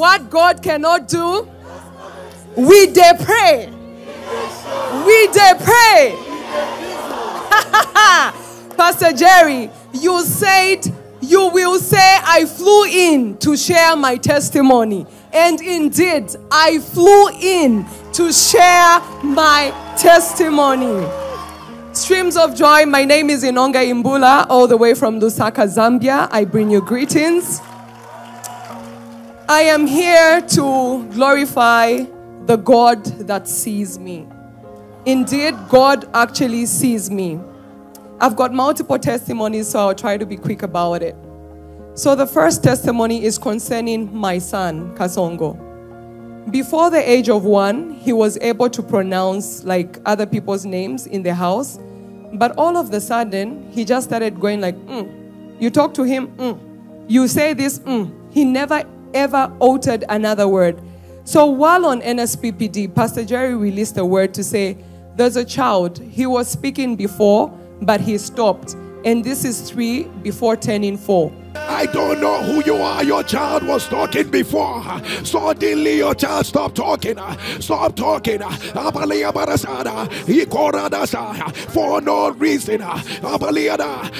What God cannot do, we dare pray. We dare pray. Pastor Jerry, you said you will say, I flew in to share my testimony. And indeed, I flew in to share my testimony. Streams of joy, my name is Inonga Imbula, all the way from Lusaka, Zambia. I bring you greetings. I am here to glorify the God that sees me. Indeed, God actually sees me. I've got multiple testimonies, so I'll try to be quick about it. So, the first testimony is concerning my son, Kasongo. Before the age of one, he was able to pronounce like other people's names in the house. But all of the sudden, he just started going like, mm. You talk to him, mm. You say this, mm. He never ever uttered another word. So while on NSPPD, Pastor Jerry released a word to say, There's a child. He was speaking before, but he stopped. And this is three before turning four. I don't know who you are. Your child was talking before. Suddenly, your child stopped talking. Stop talking. For no reason.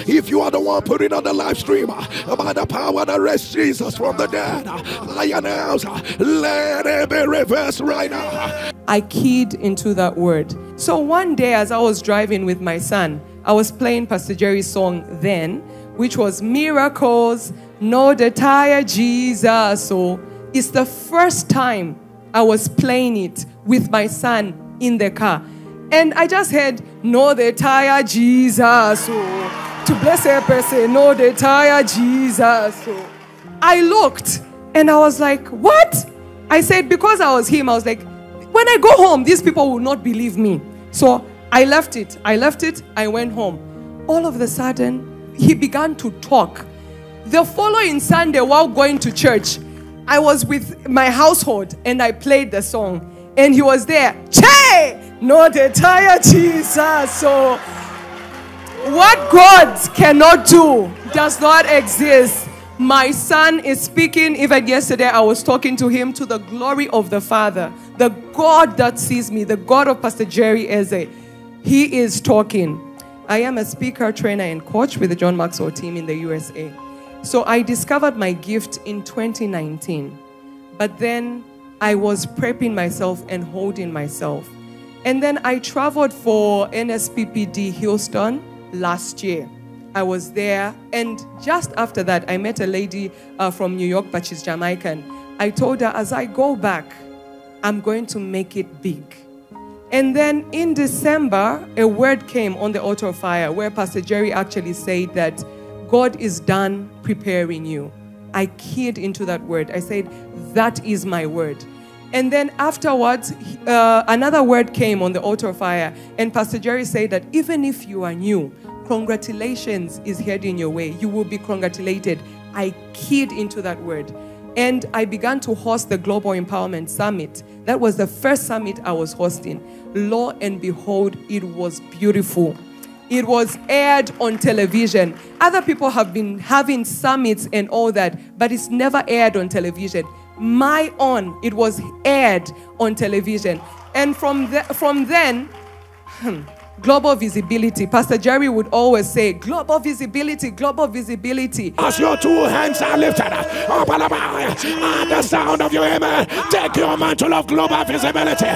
If you are the one putting on the live stream, by the power that raised Jesus from the dead, I announce, let it be reversed right now. I keyed into that word. So one day, as I was driving with my son, I was playing Pastor Jerry's song then which was miracles, no dey tire Jesus. So it's the first time I was playing it with my son in the car. And I just heard, no dey tire Jesus. To bless a person, no dey tire Jesus. So I looked and I was like, what? I said, because I was him, I was like, when I go home, these people will not believe me. So I left it. I left it. I went home. All of a sudden, he began to talk. The following Sunday, while going to church, I was with my household and I played the song. And he was there. Che! No, the tire Jesus. So, what God cannot do does not exist. My son is speaking. Even yesterday, I was talking to him to the glory of the Father, the God that sees me, the God of Pastor Jerry Eze. He is talking. I am a speaker, trainer, and coach with the John Maxwell team in the USA. So I discovered my gift in 2019. But then I was prepping myself and holding myself. And then I traveled for NSPPD Houston last year. I was there, and just after that, I met a lady uh, from New York, but she's Jamaican. I told her, as I go back, I'm going to make it big. And then in December, a word came on the altar of fire where Pastor Jerry actually said that God is done preparing you. I keyed into that word. I said, That is my word. And then afterwards, uh, another word came on the altar of fire. And Pastor Jerry said that even if you are new, congratulations is heading your way. You will be congratulated. I keyed into that word. And I began to host the Global Empowerment Summit. That was the first summit I was hosting. Lo and behold, it was beautiful. It was aired on television. Other people have been having summits and all that, but it's never aired on television. My own, it was aired on television. And from, the, from then, global visibility. Pastor Jerry would always say, global visibility, global visibility. As your two hands are lifted up, at the sound of your amen, take your mantle of global visibility.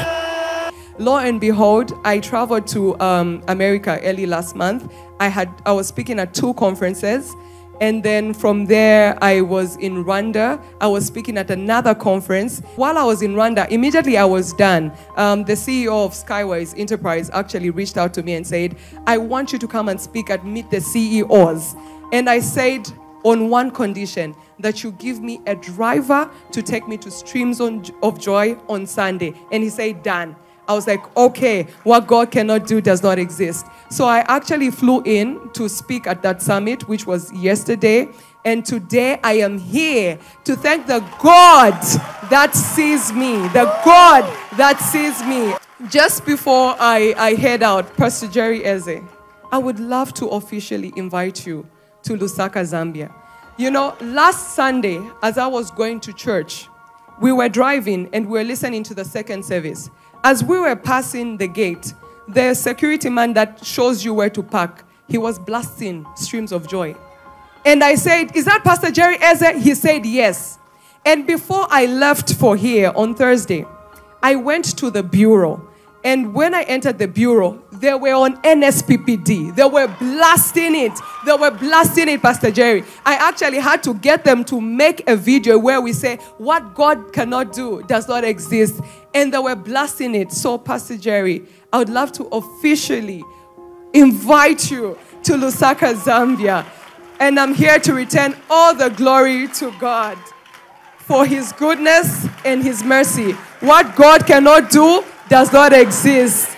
Lo and behold, I traveled to um, America early last month. I had I was speaking at two conferences. And then from there, I was in Rwanda. I was speaking at another conference. While I was in Rwanda, immediately I was done. Um, the CEO of Skywise Enterprise actually reached out to me and said, I want you to come and speak at Meet the CEOs. And I said, on one condition that you give me a driver to take me to Streams of Joy on Sunday. And he said, Done. I was like, okay, what God cannot do does not exist. So I actually flew in to speak at that summit, which was yesterday. And today I am here to thank the God that sees me, the God that sees me. Just before I, I head out, Pastor Jerry Eze, I would love to officially invite you to Lusaka, Zambia. You know, last Sunday, as I was going to church, we were driving and we were listening to the second service. As we were passing the gate, the security man that shows you where to park, he was blasting streams of joy. And I said, Is that Pastor Jerry Eze? He said, Yes. And before I left for here on Thursday, I went to the bureau. And when I entered the bureau, they were on NSPPD. They were blasting it. They were blasting it, Pastor Jerry. I actually had to get them to make a video where we say, What God cannot do does not exist. And they were blasting it. So, Pastor Jerry, I would love to officially invite you to Lusaka, Zambia. And I'm here to return all the glory to God for his goodness and his mercy. What God cannot do does not exist.